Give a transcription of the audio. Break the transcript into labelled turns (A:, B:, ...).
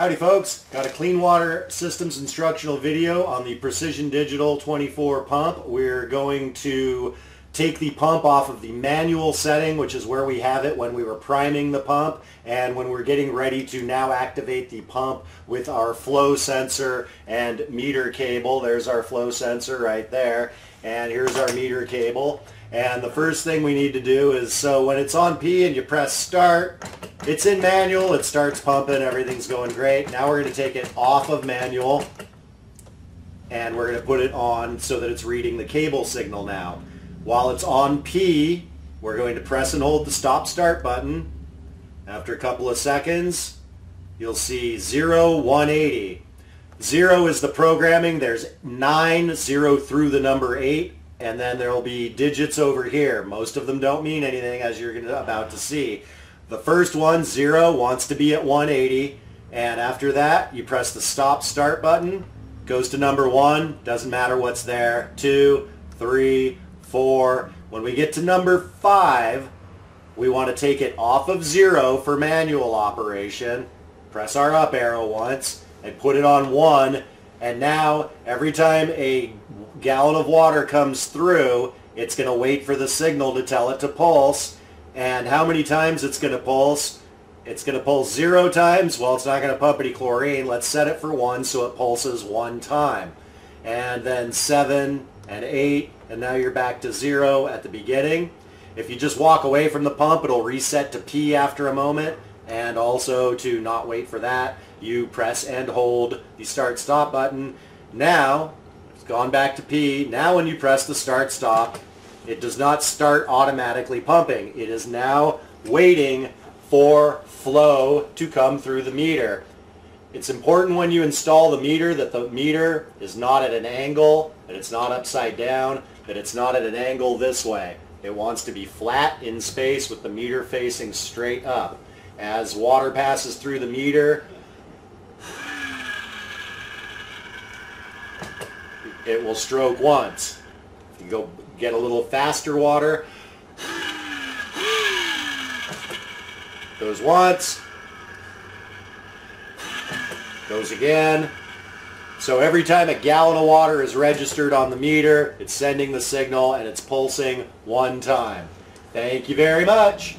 A: Howdy folks, got a Clean Water Systems instructional video on the Precision Digital 24 pump. We're going to take the pump off of the manual setting, which is where we have it when we were priming the pump, and when we're getting ready to now activate the pump with our flow sensor and meter cable. There's our flow sensor right there, and here's our meter cable. And the first thing we need to do is, so when it's on P and you press start, it's in manual, it starts pumping, everything's going great. Now we're going to take it off of manual and we're going to put it on so that it's reading the cable signal now. While it's on P, we're going to press and hold the stop start button. After a couple of seconds, you'll see 0, 180. 0 is the programming. There's 9, 0 through the number 8, and then there will be digits over here. Most of them don't mean anything, as you're about to see. The first one, zero, wants to be at 180. And after that, you press the stop start button. Goes to number one. Doesn't matter what's there. Two, three, four. When we get to number five, we want to take it off of zero for manual operation. Press our up arrow once and put it on one. And now every time a gallon of water comes through, it's going to wait for the signal to tell it to pulse and how many times it's going to pulse. It's going to pulse zero times. Well, it's not going to pump any chlorine. Let's set it for one so it pulses one time. And then seven and eight, and now you're back to zero at the beginning. If you just walk away from the pump, it'll reset to P after a moment. And also to not wait for that, you press and hold the start-stop button. Now, it's gone back to P. Now when you press the start-stop, it does not start automatically pumping. It is now waiting for flow to come through the meter. It's important when you install the meter that the meter is not at an angle, that it's not upside down, that it's not at an angle this way. It wants to be flat in space with the meter facing straight up. As water passes through the meter, it will stroke once. You go get a little faster water. Goes once. Goes again. So every time a gallon of water is registered on the meter, it's sending the signal and it's pulsing one time. Thank you very much.